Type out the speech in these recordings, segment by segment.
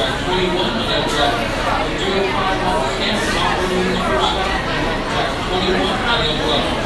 Track 21, Middle Track. Doing 5 Campus, operating number 1. Track 21, Middle Track.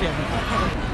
对很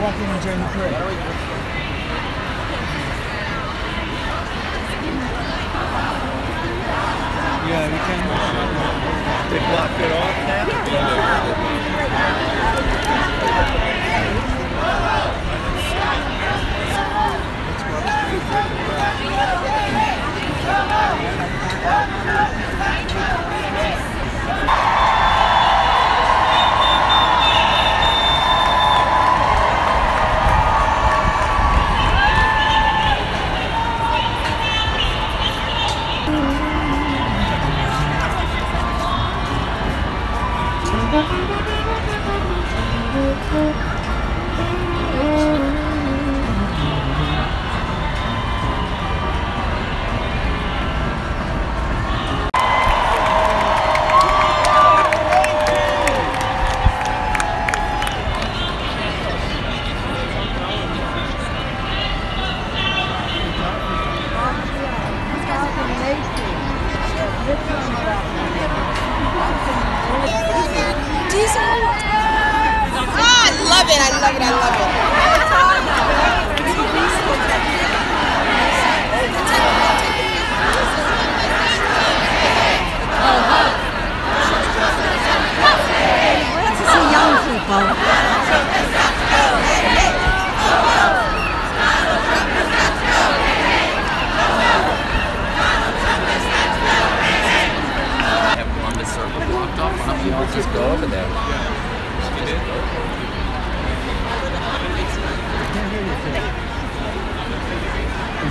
Yeah, we just walk in and join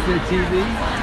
There TV?